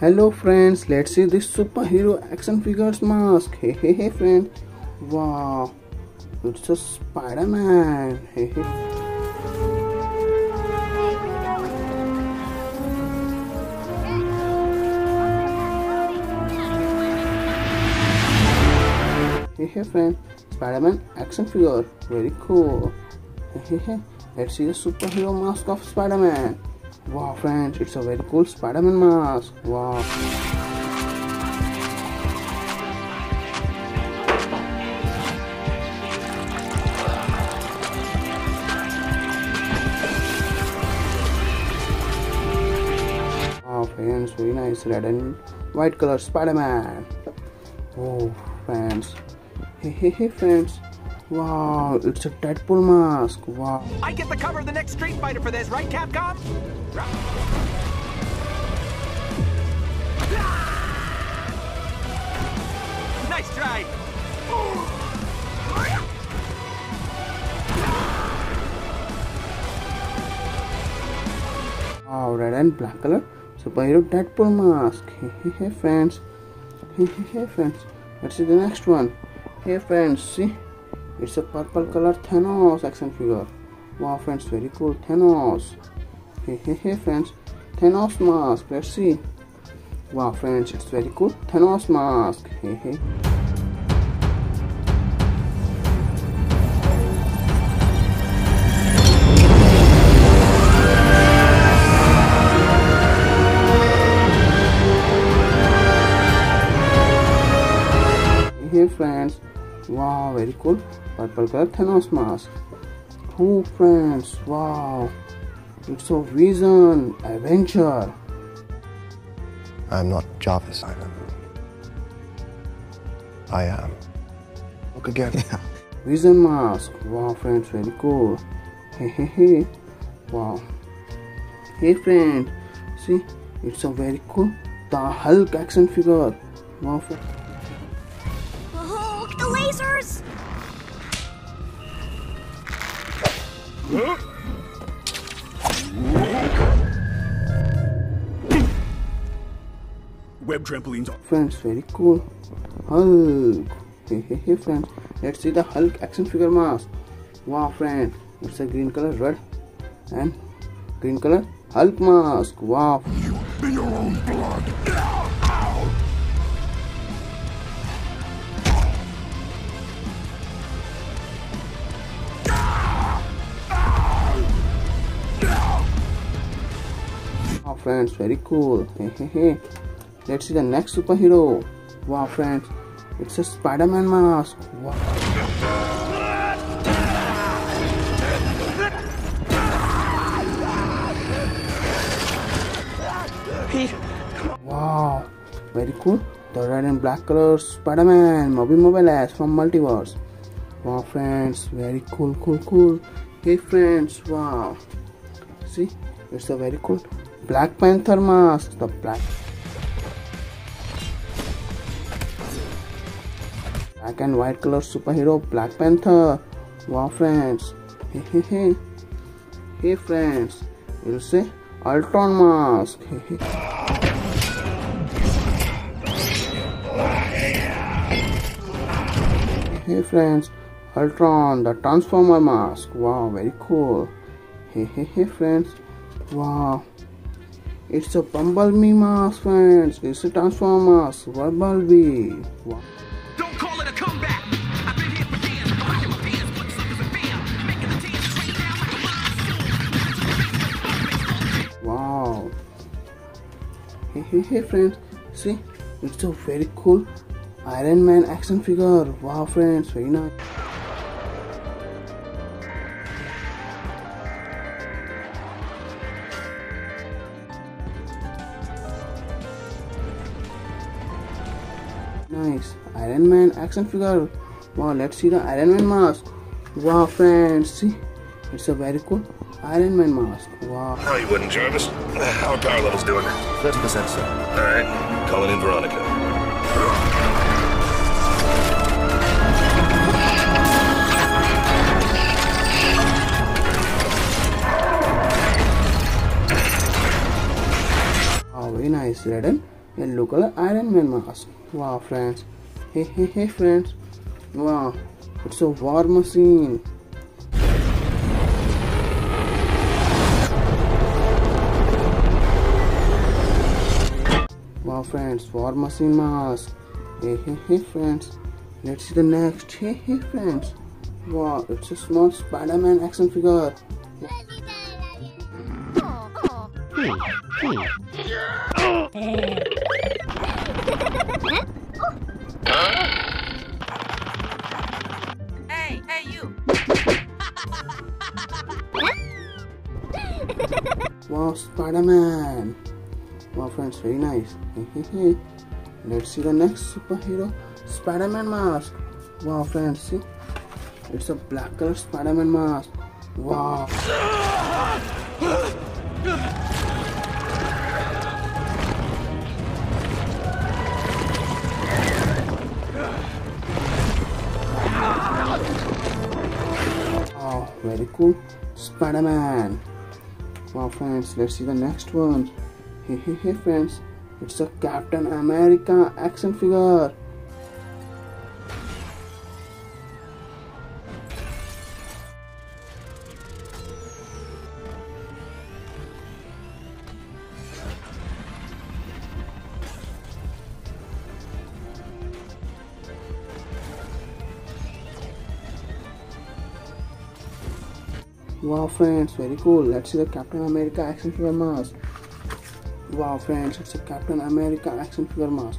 Hello friends, let's see this superhero action figures mask. Hey hey hey friend. Wow. It's a Spider-Man. Hey hey. Hey hey friend. Spider-Man action figure. Very cool. Hey hey hey. Let's see the superhero mask of Spider-Man. Wow friends, it's a very cool Spider-Man mask. Wow. Wow friends, very nice red and white color Spider-Man. Oh friends. Hey hey hey friends. Wow, it's a Deadpool mask. Wow. I get the cover of the next Street Fighter for this, right, Capcom? Nice try. Wow, red and black color superhero Deadpool mask. Hey, hey, hey, friends. Hey, hey, hey, friends. Let's see the next one. Hey, friends, see? It's a purple color Thanos action figure. Wow, friends, very cool. Thanos. Hey, hey, hey, friends. Thanos mask. Let's see. Wow, friends, it's very cool. Thanos mask. Hey, hey. Hey friends, wow, very cool. Purple color Thanos mask. Oh friends, wow, it's a vision adventure. I'm not Jarvis, Simon. I am. Look again. Vision mask. Wow, friends, very cool. Hey, hey, hey. Wow. Hey, friend. See, it's a very cool. The Hulk action figure. Wow, friend. Hulk, the lasers! Web trampolines are. Friends, very cool. Hulk. Hey, hey, hey, friends. Let's see the Hulk action figure mask. Wow, friend. It's a green color, red, and green color Hulk mask. Wow. In your own blood. Friends, very cool. Hey, hey, hey. Let's see the next superhero. Wow, friends, it's a Spider-Man mask. Wow. Wow, very cool. The red and black color Spider-Man, Mobile Mobile S from Multiverse. Wow, friends, very cool, cool, cool. Hey, friends, wow. See, it's a very cool Black Panther mask. The black. Black and white color superhero Black Panther. Wow, friends. Hey, hey, hey. Hey, friends. You'll say Ultron mask. Hey, hey. Hey friends, Ultron, the Transformer mask. Wow, very cool. Hey, hey, hey friends. Wow. It's a Bumblebee mask, friends. It's a Transformer mask. Bumblebee. Wow. don't call it a comeback. I've been here for years. I'm back in my pants, putting suckers in fear. Making the teams straight down like a monsoon. Wow. Hey, hey, hey, friends. See, it's a very cool Iron Man action figure. Wow, friends, very nice. Nice. Iron Man action figure. Wow, let's see the Iron Man mask. Wow, friends, see, it's a very cool Iron Man mask. Wow. No, you wouldn't, Jarvis. How are power levels doing? 30%, sir. All right, calling in Veronica. Wow, very nice red and yellow color Iron Man mask. Wow, friends. Hey, hey, hey, friends. Wow, it's a war machine. Wow, friends, war machine mask. Hey, hey, hey, friends. Let's see the next. Hey, hey, friends. Wow, it's a small Spider-Man action figure. Oh, oh. Hmm, hmm. Hey, Wow, Spider-Man. Wow, friends, very nice. Let's see the next superhero, Spider-Man mask. Wow, friends, see, it's a black color Spider-Man mask. Wow. Oh, very cool. Spider-Man. Wow, friends, let's see the next one. Hey, hey, hey, friends. It's a Captain America action figure. Wow, friends, very cool. Let's see the Captain America action figure mask. Wow, friends, it's a Captain America action figure mask.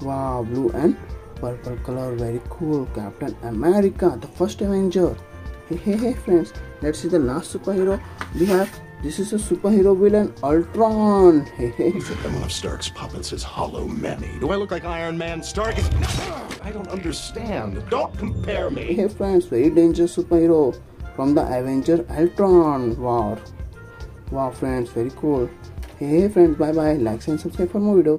Wow, blue and purple color, very cool. Captain America, the first Avenger. Hey, hey, hey, friends, let's see the last superhero we have. This is a superhero villain, Ultron. Hey, hey. One of Stark's puppets is Hollow Manny. Do I look like Iron Man Stark? is- I don't understand. Don't compare me. Hey, friends, very dangerous superhero from the Avenger Ultron. Wow. Wow, friends, very cool. Hey, hey, friends, bye bye. Like and subscribe for more videos.